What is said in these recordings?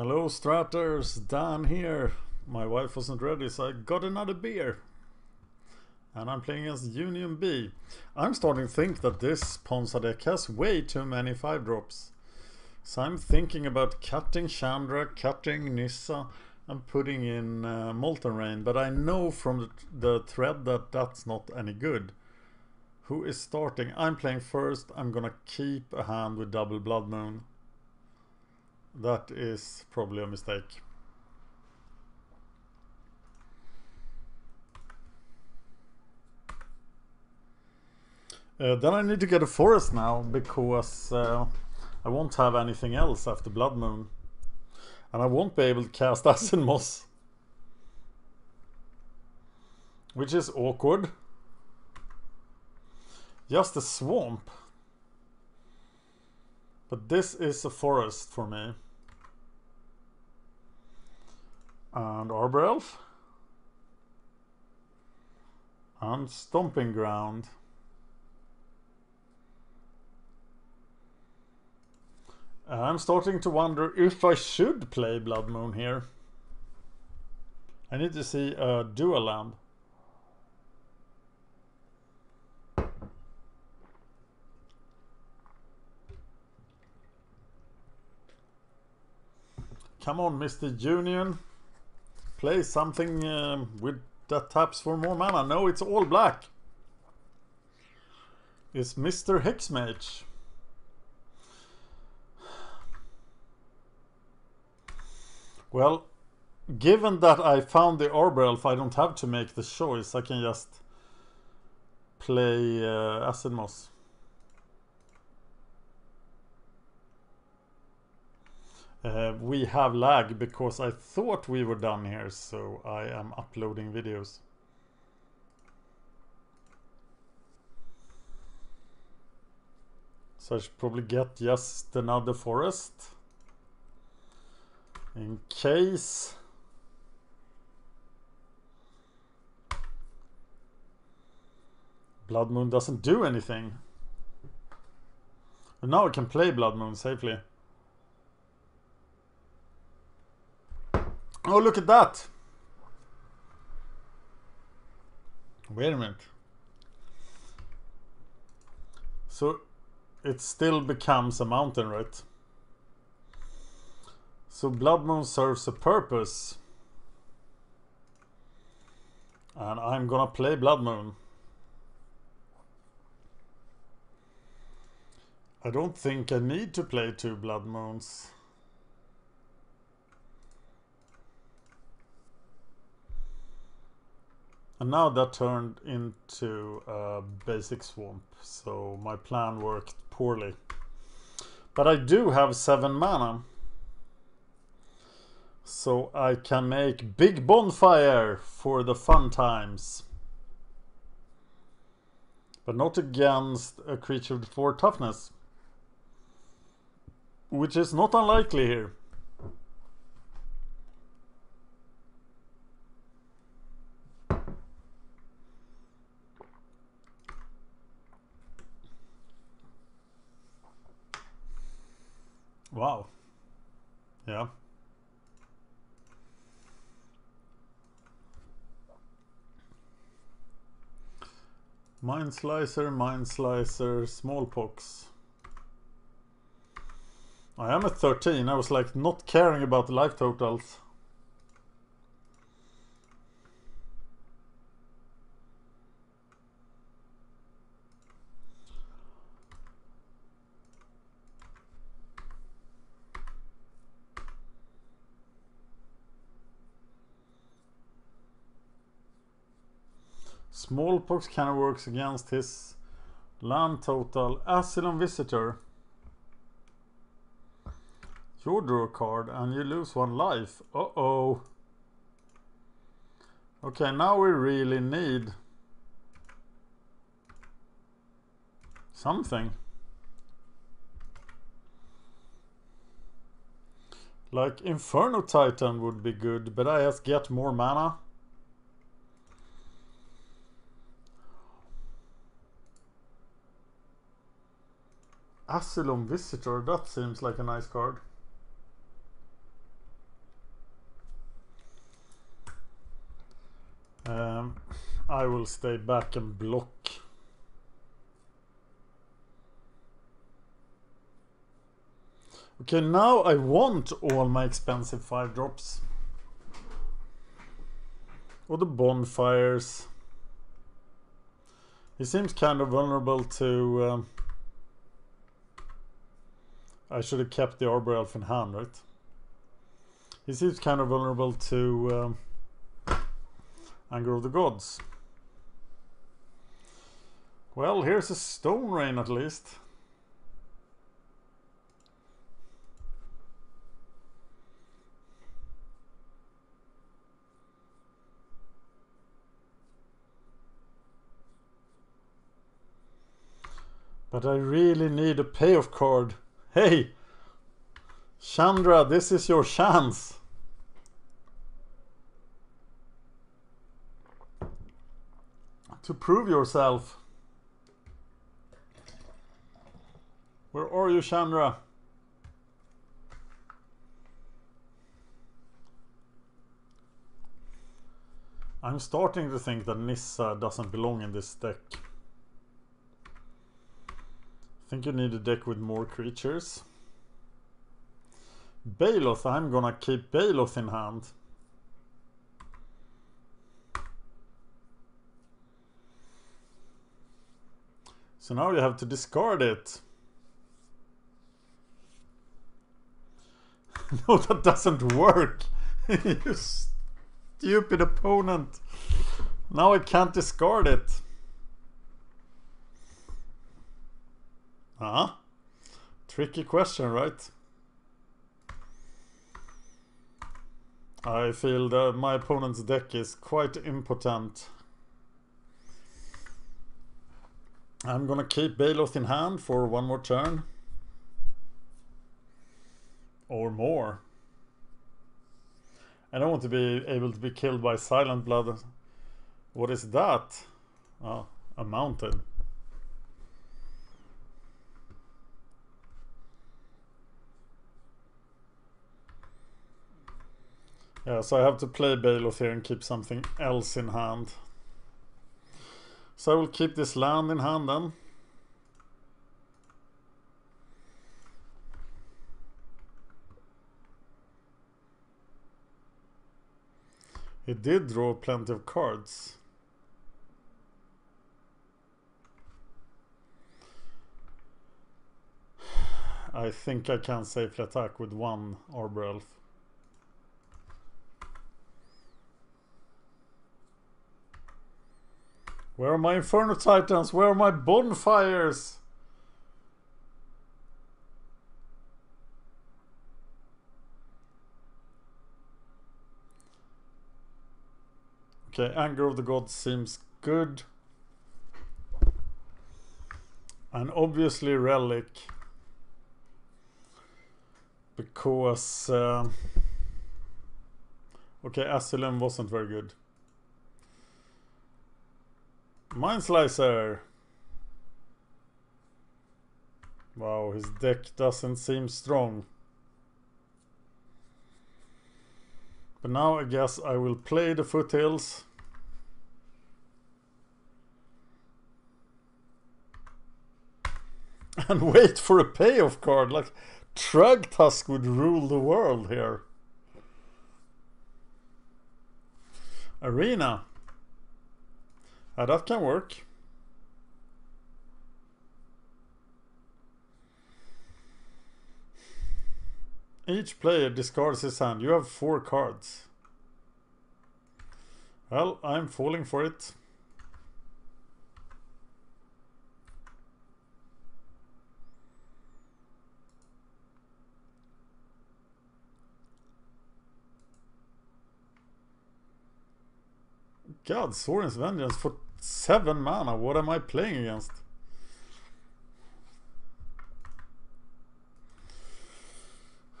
Hello Straters, Dan here. My wife wasn't ready so I got another beer. And I'm playing as Union B. I'm starting to think that this Ponza deck has way too many 5 drops. So I'm thinking about cutting Chandra, cutting Nissa and putting in uh, Molten Rain. But I know from the, the thread that that's not any good. Who is starting? I'm playing first. I'm gonna keep a hand with double Blood Moon. That is probably a mistake. Uh, then I need to get a forest now because uh, I won't have anything else after Blood Moon. And I won't be able to cast Acid Moss. Which is awkward. Just a swamp. But this is a forest for me. And Arbor Elf. And Stomping Ground. I'm starting to wonder if I should play Blood Moon here. I need to see a dual land. Come on, Mr. Union. Play something uh, with that taps for more mana. No, it's all black. It's Mr. Hexmage. Well, given that I found the Arbor Elf, I don't have to make the choice. I can just play uh, Acid Moss. Uh, we have lag because I thought we were done here, so I am uploading videos. So I should probably get just another forest. In case... Blood Moon doesn't do anything. And now I can play Blood Moon safely. Oh, look at that. Wait a minute. So it still becomes a mountain, right? So Blood Moon serves a purpose. And I'm gonna play Blood Moon. I don't think I need to play two Blood Moons. And now that turned into a basic swamp, so my plan worked poorly. But I do have 7 mana. So I can make big bonfire for the fun times. But not against a creature with 4 toughness. Which is not unlikely here. Wow. Yeah. Mindslicer, Mind Slicer, Smallpox. I am at 13. I was like not caring about the life totals. Smallpox kind of works against his land total. Asylum Visitor. You draw a card and you lose one life. Uh-oh. Okay, now we really need something. Like Inferno Titan would be good, but I just get more mana. Asylum Visitor, that seems like a nice card. Um, I will stay back and block. Okay, now I want all my expensive fire drops. Or the bonfires. He seems kind of vulnerable to... Um, I should have kept the Arbor Elf in hand, right? He seems kind of vulnerable to um, Anger of the Gods. Well, here's a Stone Rain at least. But I really need a payoff card. Hey! Chandra, this is your chance. To prove yourself. Where are you, Chandra? I'm starting to think that Nissa doesn't belong in this deck. Think you need a deck with more creatures. Baloth, I'm gonna keep Baloth in hand. So now you have to discard it. no, that doesn't work. you stupid opponent. Now I can't discard it. Ah, tricky question, right? I feel that my opponent's deck is quite impotent. I'm gonna keep Baloth in hand for one more turn. Or more. I don't want to be able to be killed by Sign in Blood. What is that? Oh, a mountain. Yeah, so I have to play Baloth here and keep something else in hand. So I will keep this land in hand then. He did draw plenty of cards. I think I can safely attack with one Arbor Elf. Where are my Inferno Titans? Where are my bonfires? Okay, Anger of the Gods seems good. And obviously Relic. Because... Uh, okay, Asylum wasn't very good. Mindslicer. Wow, his deck doesn't seem strong. But now I guess I will play the foothills. And wait for a payoff card. Like Thragtusk would rule the world here. Arena. Ja, that can work. Each player discards his hand. You have four cards. Well, I'm falling for it. God, Sorin's Vengeance for Seven mana, what am I playing against?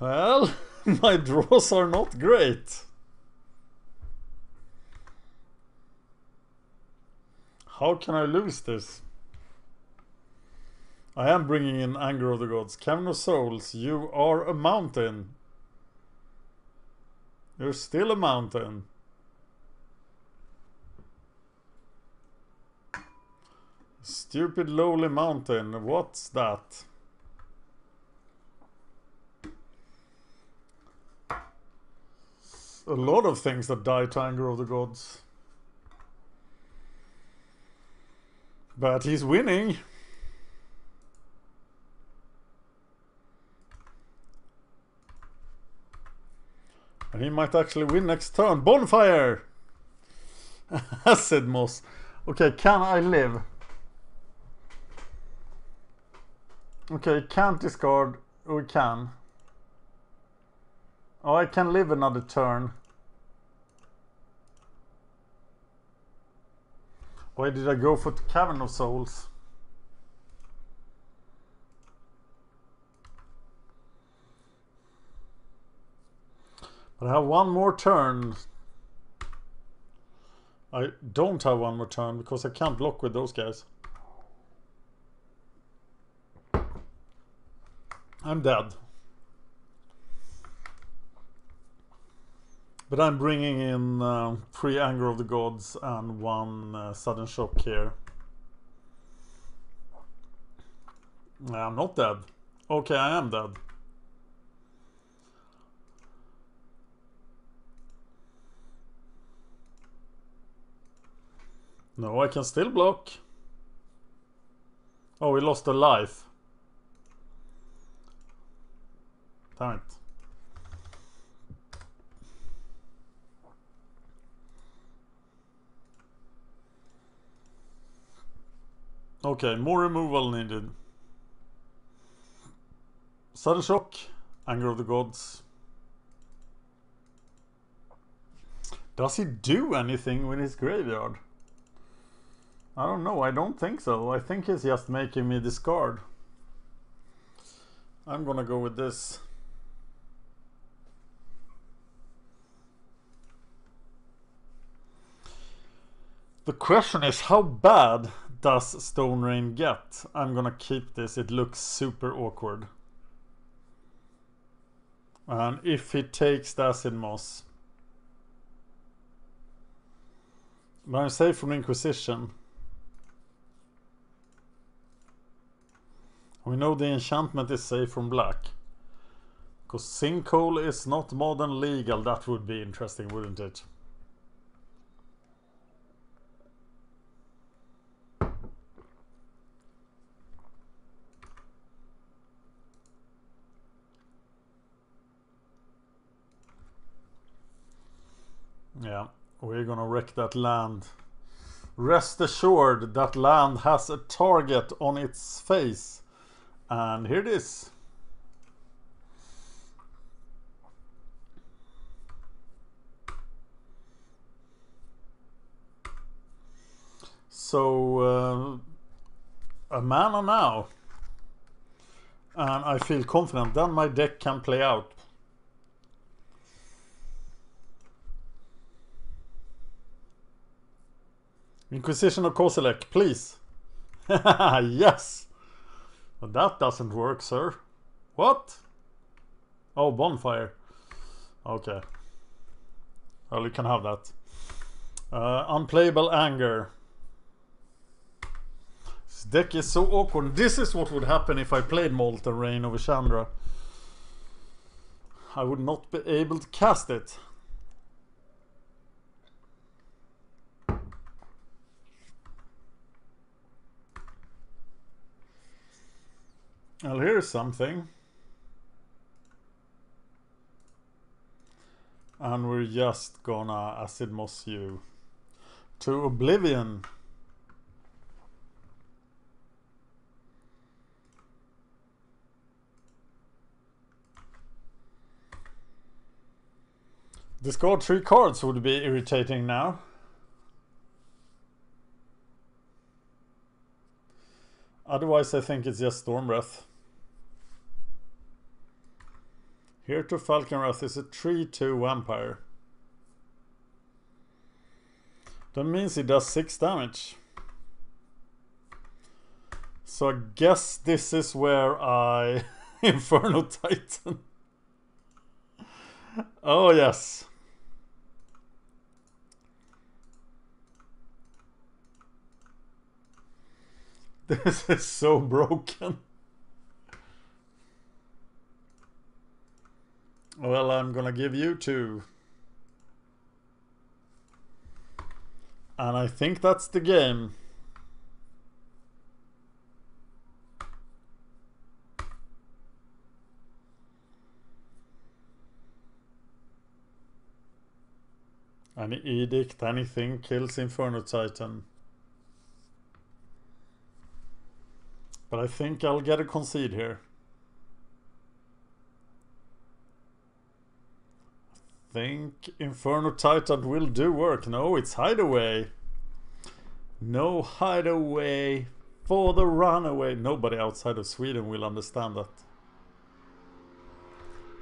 Well, my draws are not great. How can I lose this? I am bringing in Anger of the Gods. Cavern of Souls, you are a mountain. You're still a mountain. Stupid lowly mountain. What's that? A lot of things that die to anger of the gods. But he's winning. And he might actually win next turn. Bonfire! Acid moss. Okay, can I live? Okay, can't discard. Oh, we can. Oh, I can live another turn. Why did I go for the Cavern of Souls? But I have one more turn. I don't have one more turn because I can't block with those guys. I'm dead. But I'm bringing in uh, three Anger of the Gods and one uh, Sudden Shock here. I'm not dead. Okay, I am dead. No, I can still block. Oh, we lost a life. Damn it. Okay, more removal needed. Sudden Shock, Anger of the Gods. Does he do anything with his graveyard? I don't know, I don't think so. I think he's just making me discard. I'm gonna go with this. The question is how bad does Stone Rain get? I'm gonna keep this, it looks super awkward. And if he takes the Acid Moss. But I'm safe from Inquisition. We know the enchantment is safe from black. Because Sinkhole is not modern legal. That would be interesting, wouldn't it? Yeah, we're gonna wreck that land. Rest assured that land has a target on its face. And here it is. So, uh, a mana now. And I feel confident. Then my deck can play out. Inquisition of Kozilek, please. yes! But that doesn't work, sir. What? Oh, bonfire. Okay. Well, you can have that. Uh, unplayable anger. This deck is so awkward. This is what would happen if I played Molten Rain over Chandra. I would not be able to cast it. Well, here's something. And we're just gonna acid moss you to oblivion. Discard three cards would be irritating now. Otherwise I think it's just Stormbreath. Heir to Falkenrath is a 3-2 vampire. That means he does 6 damage. So I guess this is where I... Inferno Titan. oh yes. This is so broken. Well, I'm gonna give you two. And I think that's the game. Any edict, anything kills Inferno Titan. But I think I'll get a concede here. Think Inferno Titan will do work. No, it's Hideaway. No hideaway for the runaway. Nobody outside of Sweden will understand that.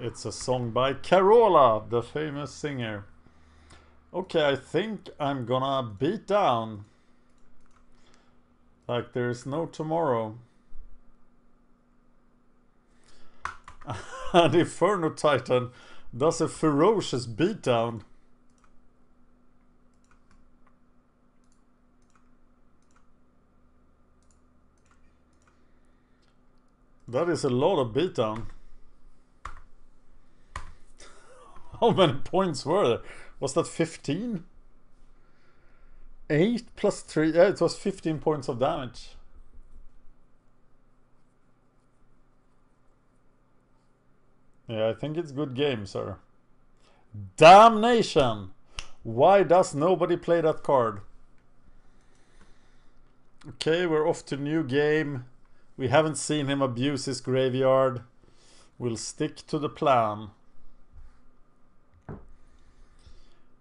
It's a song by Carola, the famous singer. Okay, I think I'm gonna beat down. Like there's no tomorrow. and Inferno Titan does er a ferocious beatdown. That is a lot of beatdown. How many points were there? Was that 15? 8 plus 3. Yeah, it was 15 points of damage. Yeah, I think it's good game, sir. Damnation! Why does nobody play that card? Okay, we're off to new game. We haven't seen him abuse his graveyard. We'll stick to the plan.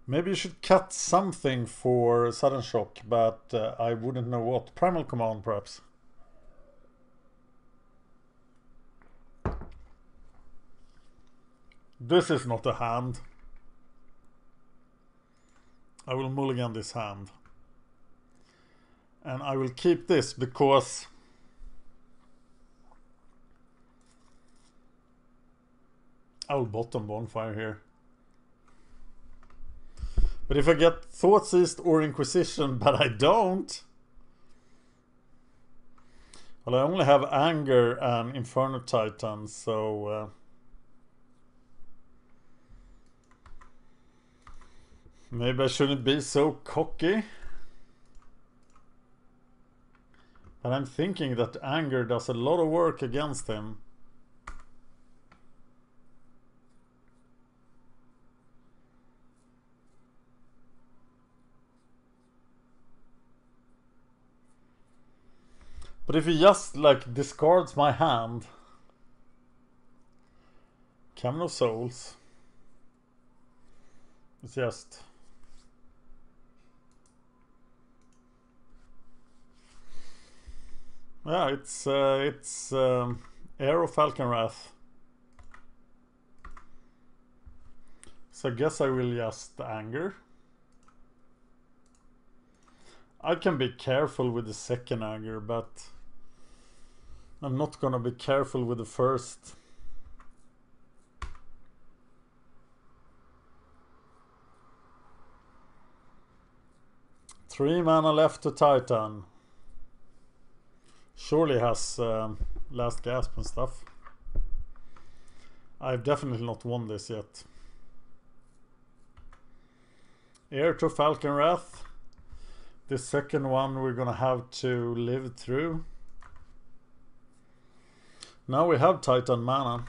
Maybe you should cut something for sudden shock, but uh, I wouldn't know what. Primal command, perhaps. This is not a hand. I will mulligan this hand. And I will keep this because I will bottom bonfire here. But if I get Thoughtseize or Inquisition, but I don't. Well, I only have Anger and Inferno Titan, so... Uh, maybe I shouldn't be so cocky. But I'm thinking that Anger does a lot of work against him. But if he just like discards my hand Cavern of Souls It's just Yeah, it's uh, it's um, Heir of Falkenrath. So I guess I will just anger. I can be careful with the second anger, but I'm not gonna be careful with the first. Three mana left to Titan. Surely has um, last gasp and stuff. I've definitely not won this yet. Heir to Falkenrath. The second one we're gonna have to live through. Now we have Titan mana.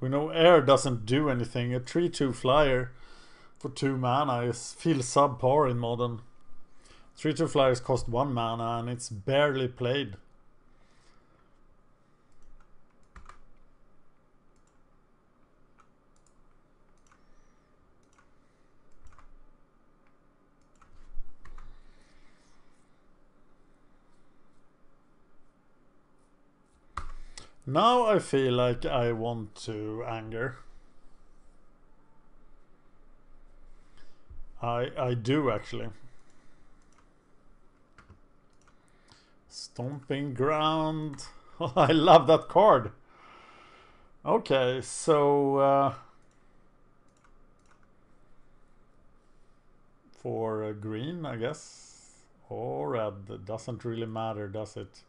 We know Heir doesn't do anything. A 3-2 flyer for 2 mana is feels subpar in modern. 3-2 flyers cost 1 mana and it's barely played. Now I feel like I want to anger. I I do actually. Stomping ground. I love that card. Okay, so uh, for green, I guess, or red. Doesn't really matter, does it?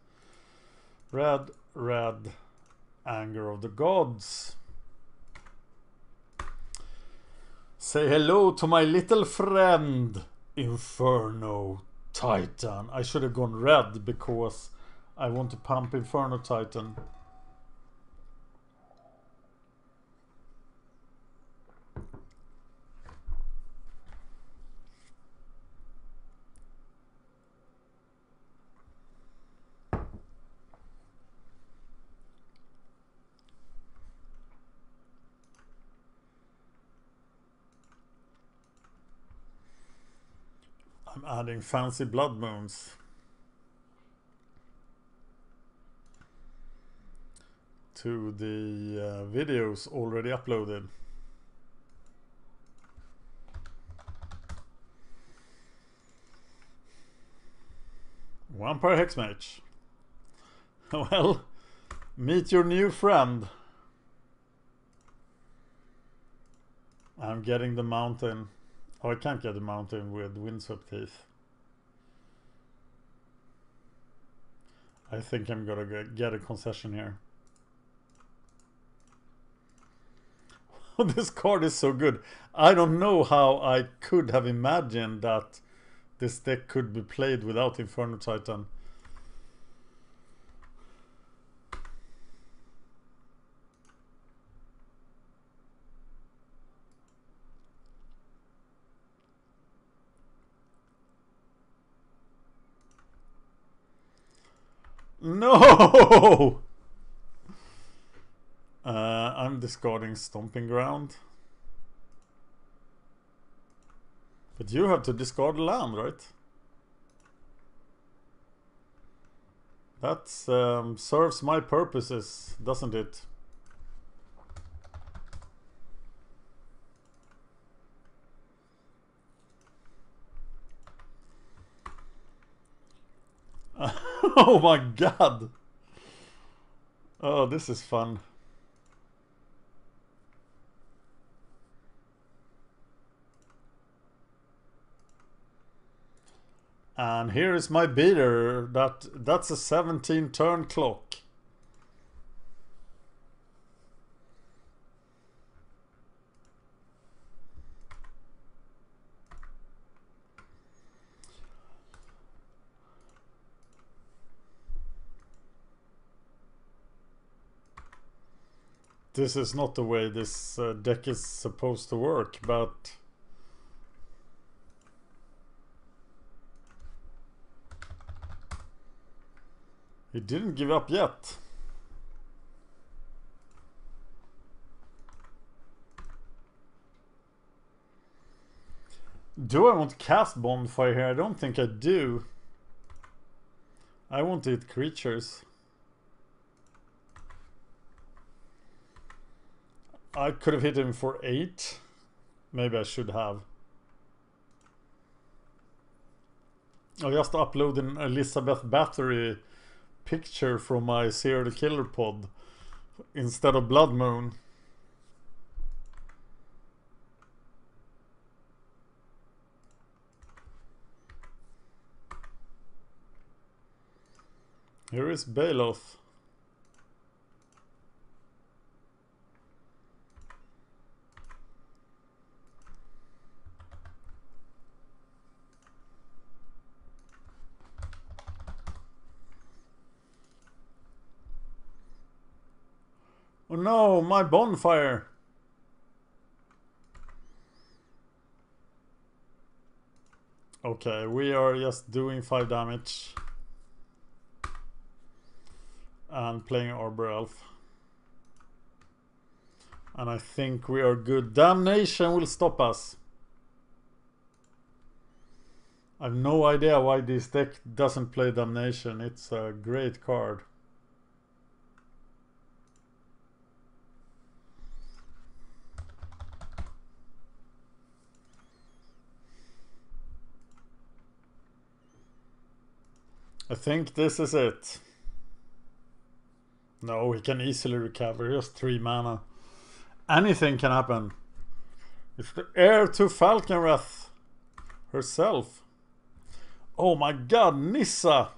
Red, red, anger of the gods. Say hello to my little friend, Inferno Titan. I should have gone red because I want to pump Inferno Titan. I'm adding fancy blood moons. To the uh, videos already uploaded. Vampire Hexmage. Well, meet your new friend. I'm getting the mountain. Oh, I can't get the mountain with windswept heath. I think I'm gonna get a concession here. this card is so good. I don't know how I could have imagined that this deck could be played without Inferno Titan. No! Uh, I'm discarding Stomping Ground. But you have to discard land, right? That um, serves my purposes, doesn't it? Oh my god! Oh, this is fun. And here is my beater. That that's a 17 turn clock. This is not the way this uh, deck is supposed to work, but He didn't give up yet. Do I want to cast Bonfire here? I don't think I do. I want to hit creatures. I could have hit him for 8. Maybe I should have. I just uploaded an Elizabeth Bathory picture from my serial killer pod instead of Blood Moon. Here is Baloth. No, my bonfire! Okay, we are just doing 5 damage. And playing Arbor Elf. And I think we are good. Damnation will stop us. I have no idea why this deck doesn't play Damnation. It's a great card. I think this is it. No, he can easily recover. Has three mana. Anything can happen. It's the heir to Falkenrath herself. Oh my god, Nissa!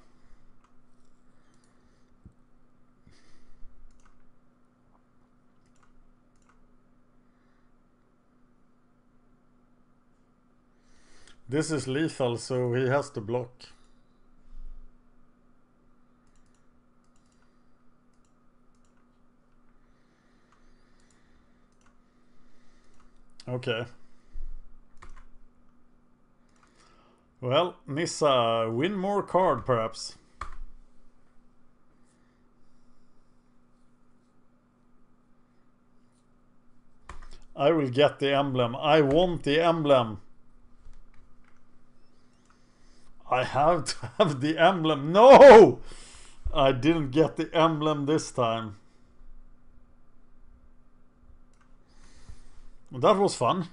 This is lethal, so he has to block. Okay. Well, Nissa, win more card perhaps. I will get the emblem. I want the emblem. I have to have the emblem. No! I didn't get the emblem this time. That was fun.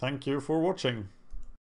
Thank you for watching.